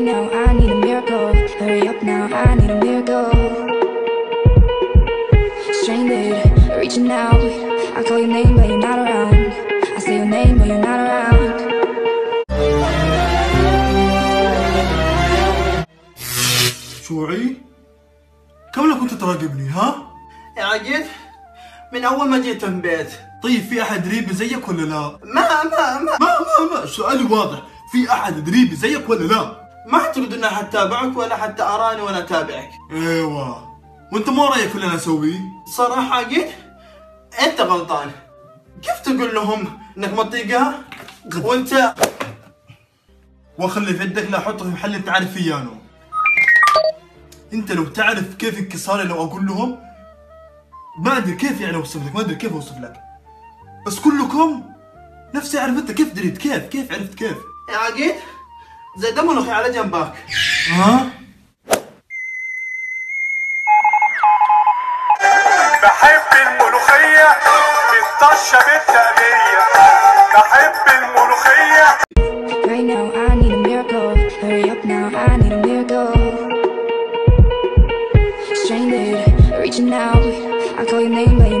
Right now, I need a miracle. Hurry up now, I need a miracle. Stranded, reaching out. I call your name, but you're not around. I say your name, but you're not around. شوعي كم لك كنت تراقبني ها؟ يا عقيل من اول ما جيت من بيت طيب في احد قريب زيك ولا لا؟ ما ما ما ما ما ما سؤالي واضح في احد قريب زيك ولا لا؟ ما اعتقد أنها حتتابعك ولا حتى أراني ولا أتابعك. إيوه. وأنت ما رأيك في اللي أنا أسويه؟ صراحة عقيل أنت غلطان. كيف تقول لهم إنك ما تطيقها وانت واخلي في يدك لا احطه في محل تعرف فيه أنا. أنت لو تعرف كيف انكساري لو أقول لهم ما أدري كيف يعني أوصف لك ما أدري كيف أوصف لك. بس كلكم نفسي اعرف انت كيف دريت؟ كيف؟ كيف عرفت كيف؟ يا عقيل زي دم الاخي على جنبك ها بحب الملوخية بالطشة بالتقلية بحب الملوخية Right now, I need a miracle. Hurry up now, I need a miracle. Stranded, reaching out. I call your name, but you're